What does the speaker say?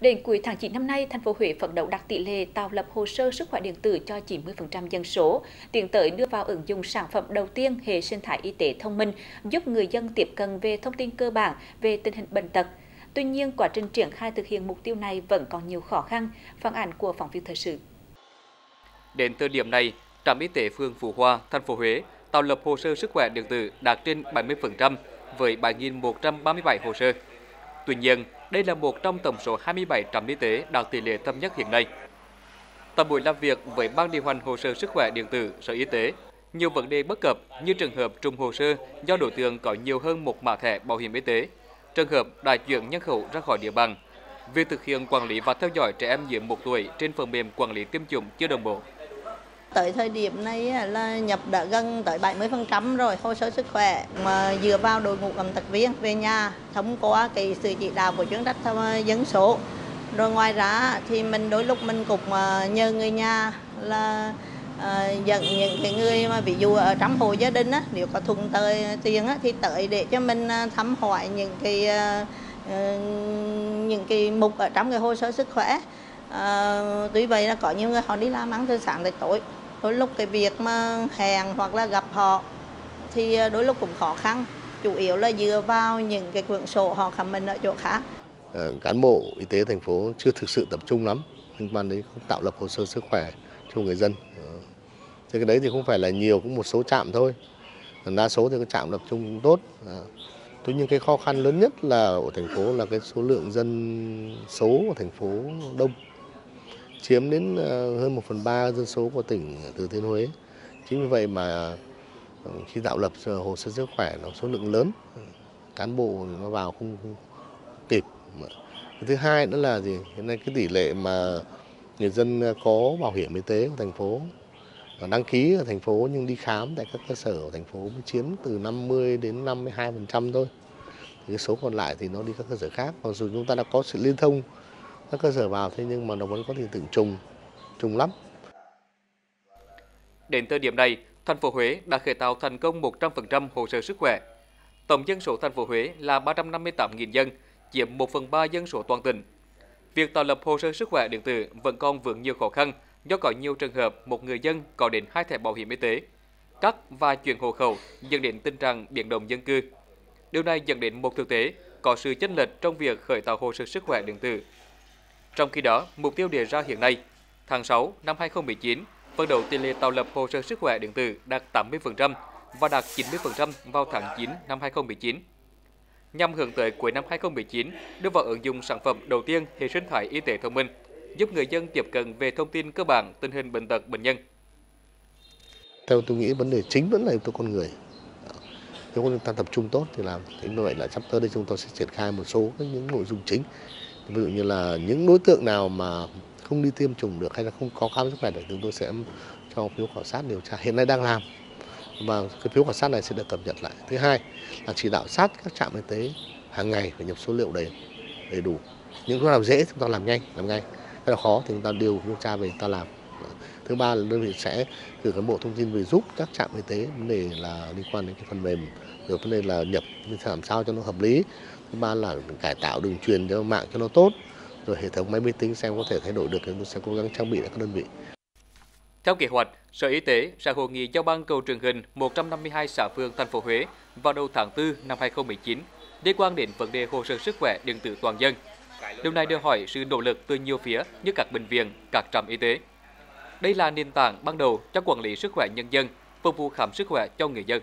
Đến cuối tháng 9 năm nay, thành phố Huế phấn đấu đạt tỷ lệ tạo lập hồ sơ sức khỏe điện tử cho 90% dân số, tiến tới đưa vào ứng dụng sản phẩm đầu tiên hệ sinh thái y tế thông minh, giúp người dân tiếp cận về thông tin cơ bản về tình hình bệnh tật. Tuy nhiên, quá trình triển khai thực hiện mục tiêu này vẫn còn nhiều khó khăn, phản ảnh của phóng viên thời sự. Đến thời điểm này, trạm y tế phường Phú Hoa, thành phố Huế tạo lập hồ sơ sức khỏe điện tử đạt trên 70% với 7.137 hồ sơ. Tuy nhiên, đây là một trong tổng số 27 trạm y tế đạt tỷ lệ thấp nhất hiện nay. Tại buổi làm việc với ban điều hành hồ sơ sức khỏe điện tử Sở Y tế, nhiều vấn đề bất cập như trường hợp trùng hồ sơ do đối tượng có nhiều hơn một mã thẻ bảo hiểm y tế, trường hợp đại chuyển nhân khẩu ra khỏi địa bàn, việc thực hiện quản lý và theo dõi trẻ em dưới một tuổi trên phần mềm quản lý tiêm chủng chưa đồng bộ. Tới thời điểm này là nhập đã gần tới 70% rồi hồ sơ sức khỏe mà dựa vào đội ngũ cộng tác viên về nhà thông qua cái sự chỉ đạo của chuyên trách ờ, dân số. Rồi ngoài ra thì mình đôi lúc mình cũng ờ, nhờ người nhà là uh, dẫn những cái người mà ví dụ ở trong hộ gia đình á, nếu có thuận tới tiền á, thì tới để cho mình thăm hỏi những cái uh, những cái mục ở trong cái hồ sơ sức khỏe. Uh, tuy vậy là có nhiều người họ đi làm ăn từ sáng tới tối đôi lúc cái việc mà hẹn hoặc là gặp họ thì ờ, đôi lúc cũng khó khăn. Chủ yếu là dựa vào những cái quyển sổ họ khám bệnh ở chỗ khác. Ờ, cán bộ y tế thành phố chưa thực sự tập trung lắm liên quan đến tạo lập hồ sơ sức khỏe cho người dân. Ờ, thế cái đấy thì không phải là nhiều, cũng một số trạm thôi. Đa số thì cái trạm tập trung cũng tốt. Tuy nhiên cái khó khăn lớn nhất là ở thành phố là cái số lượng dân số của thành phố đông chiếm đến ờ, hơn 1 phần 3 dân số của tỉnh Thừa Thiên Huế. Chính vì vậy mà ờ, khi tạo lập hồ sơ sức khỏe nó số lượng lớn, cán bộ nó vào không, không kịp. Thứ hai nữa là gì? Hiện nay cái tỷ lệ mà người dân có bảo hiểm y tế của thành phố đăng ký ở thành phố nhưng đi khám tại các cơ sở của thành phố mới chiếm từ 50 đến 52% thôi. Thì cái số còn lại thì nó đi các cơ sở khác. Mặc dù chúng ta đã có sự liên thông các cơ sở vào thế nhưng mà nó vẫn có hiện tượng trùng trùng lắm. Đến thời điểm này, thành phố Huế đã khởi tạo thành công 100% hồ sơ sức khỏe. Tổng dân số thành phố Huế là 358.000 dân, chiếm 1 phần 3 dân số toàn tỉnh. Việc tạo lập hồ sơ sức khỏe điện tử vẫn còn vướng nhiều khó khăn do có nhiều trường hợp một người dân có đến hai thẻ bảo hiểm y tế, cắt và chuyển hộ khẩu dẫn đến tình trạng biến động dân cư. Điều này dẫn đến một thực tế có sự chênh lệch trong việc khởi tạo hồ sơ sức khỏe điện tử trong khi đó, mục tiêu đề ra hiện nay, tháng 6 năm 2019, phấn đấu tỷ lệ tạo lập hồ sơ sức khỏe điện tử đạt 80% và đạt 90% vào tháng 9 năm 2019. Nhằm hướng tới cuối năm 2019, đưa vào ứng dụng sản phẩm đầu tiên hệ sinh thái y tế thông minh, giúp người dân tiếp cận về thông tin cơ bản tình hình bệnh tật bệnh nhân. Theo tôi nghĩ vấn đề chính vẫn là yếu tố con người. Nếu chúng ta tập trung tốt thì làm. Thế vậy là sắp tới đây chúng tôi sẽ triển khai một số những nội dung chính ví dụ như là những đối tượng nào mà không đi tiêm chủng được hay là không có khám sức khỏe được, chúng tôi sẽ cho phiếu khảo sát điều tra. Hiện nay đang làm, và cái phiếu khảo sát này sẽ được cập nhật lại. Thứ hai là chỉ đạo sát các trạm y tế hàng ngày phải nhập số liệu đầy đầy đủ. Những chỗ nào dễ chúng ta làm nhanh, làm ngay. Cái nào khó thì chúng ta điều điều tra về, chúng ta làm thứ ba là đơn vị sẽ cử cán bộ thông tin về giúp các trạm y tế vấn đề là liên quan đến cái phần mềm rồi vấn đề là nhập làm sao cho nó hợp lý thứ ba là cải tạo đường truyền cho mạng cho nó tốt rồi hệ thống máy vi tính xem có thể thay đổi được thì tôi sẽ cố gắng trang bị các đơn vị theo kế hoạch, Sở Y tế sẽ hội nghị giao ban cầu truyền hình 152 xã phường thành phố Huế vào đầu tháng 4 năm 2019 liên quan đến vấn đề hồ sơ sức khỏe điện tử toàn dân. Điều này đòi hỏi sự nỗ lực từ nhiều phía như các bệnh viện, các trạm y tế. Đây là nền tảng ban đầu cho quản lý sức khỏe nhân dân, phục vụ khám sức khỏe cho người dân.